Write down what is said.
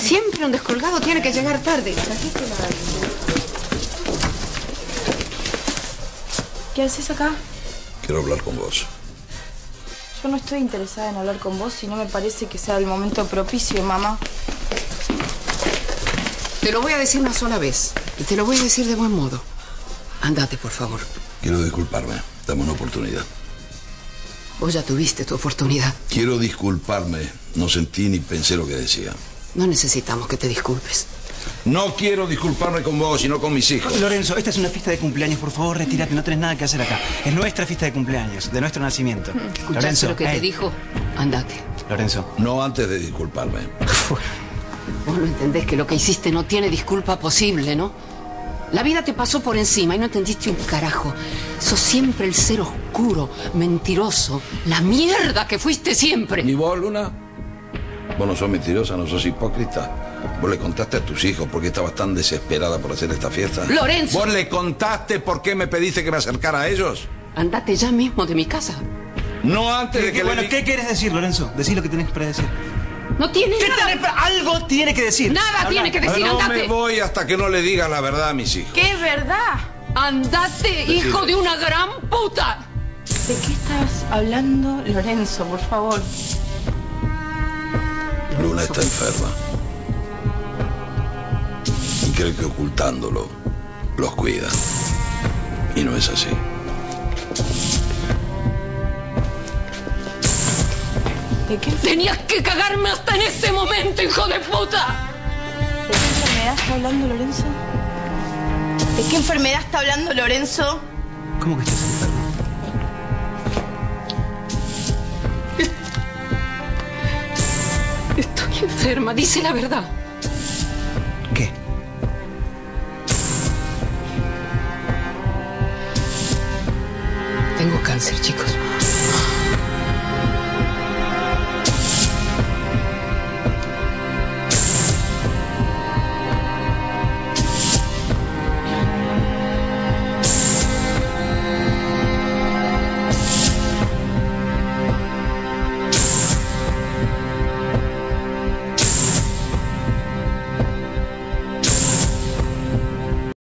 Siempre un descolgado tiene que llegar tarde. Trajiste la- ¿Qué haces acá? Quiero hablar con vos. Yo no estoy interesada en hablar con vos y no me parece que sea el momento propicio, mamá. Te lo voy a decir una sola vez. Y te lo voy a decir de buen modo. Andate, por favor. Quiero disculparme. Dame una oportunidad. Vos ya tuviste tu oportunidad. Quiero disculparme. No sentí ni pensé lo que decía. No necesitamos que te disculpes. No quiero disculparme con vos, sino con mis hijos. Lorenzo, esta es una fiesta de cumpleaños. Por favor, retírate. No tenés nada que hacer acá. Es nuestra fiesta de cumpleaños, de nuestro nacimiento. ¿Escuchaste lo que te dijo? Andate. Lorenzo. No antes de disculparme. Vos no entendés que lo que hiciste no tiene disculpa posible, ¿no? La vida te pasó por encima y no entendiste un carajo. Sos siempre el ser oscuro, mentiroso, la mierda que fuiste siempre. ¿Ni vos, Luna? Vos no sos mentirosa, no sos hipócrita. Vos le contaste a tus hijos por qué estabas tan desesperada por hacer esta fiesta. Lorenzo. ¿Vos le contaste por qué me pediste que me acercara a ellos? Andate ya mismo de mi casa. No antes de ¿Qué- que bueno, le... ¿qué quieres decir, Lorenzo? Decí lo que tenés para decir. No tienes ¿Qué nada. tenés para- Algo tiene que decir. Nada Habla. tiene que decir, No andate. me voy hasta que no le diga la verdad a mis hijos. ¿Qué verdad? Andate, hijo de una gran puta. ¿De qué estás hablando, Lorenzo, por favor? Luna está enferma. Y cree que ocultándolo los cuida. Y no es así. ¿De qué, Tenías que cagarme hasta en este momento, hijo de puta. ¿De qué enfermedad está hablando Lorenzo? ¿De qué enfermedad está hablando Lorenzo? ¿Cómo que estás enfermo? Enferma, dice la verdad. ¿Qué? Tengo cáncer, chicos.